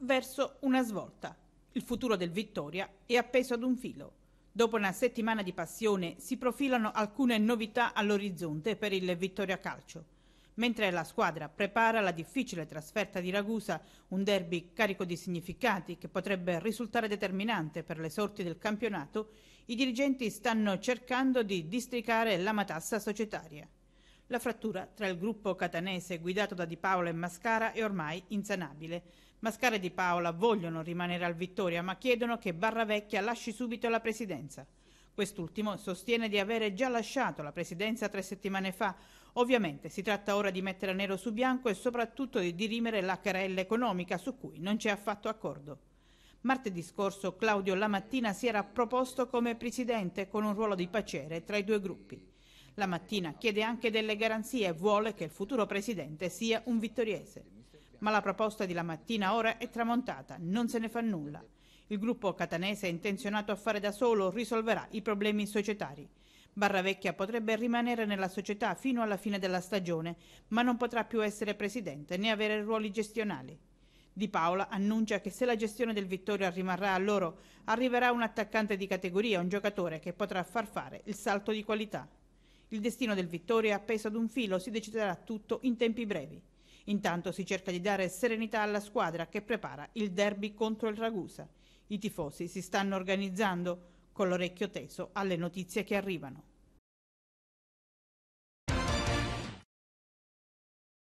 verso una svolta. Il futuro del Vittoria è appeso ad un filo. Dopo una settimana di passione si profilano alcune novità all'orizzonte per il Vittoria Calcio. Mentre la squadra prepara la difficile trasferta di Ragusa, un derby carico di significati che potrebbe risultare determinante per le sorti del campionato, i dirigenti stanno cercando di districare la matassa societaria. La frattura tra il gruppo catanese guidato da Di Paola e Mascara è ormai insanabile. Mascara e Di Paola vogliono rimanere al Vittoria ma chiedono che Barravecchia lasci subito la presidenza. Quest'ultimo sostiene di avere già lasciato la presidenza tre settimane fa. Ovviamente si tratta ora di mettere nero su bianco e soprattutto di dirimere la querella economica su cui non c'è affatto accordo. Martedì scorso Claudio Lamattina si era proposto come presidente con un ruolo di paciere tra i due gruppi. La mattina chiede anche delle garanzie e vuole che il futuro presidente sia un vittoriese. Ma la proposta di La Mattina ora è tramontata, non se ne fa nulla. Il gruppo catanese intenzionato a fare da solo risolverà i problemi societari. Barravecchia potrebbe rimanere nella società fino alla fine della stagione, ma non potrà più essere presidente né avere ruoli gestionali. Di Paola annuncia che se la gestione del Vittoria rimarrà a loro, arriverà un attaccante di categoria, un giocatore che potrà far fare il salto di qualità. Il destino del Vittoria è appeso ad un filo, si deciderà tutto in tempi brevi. Intanto si cerca di dare serenità alla squadra che prepara il derby contro il Ragusa. I tifosi si stanno organizzando con l'orecchio teso alle notizie che arrivano.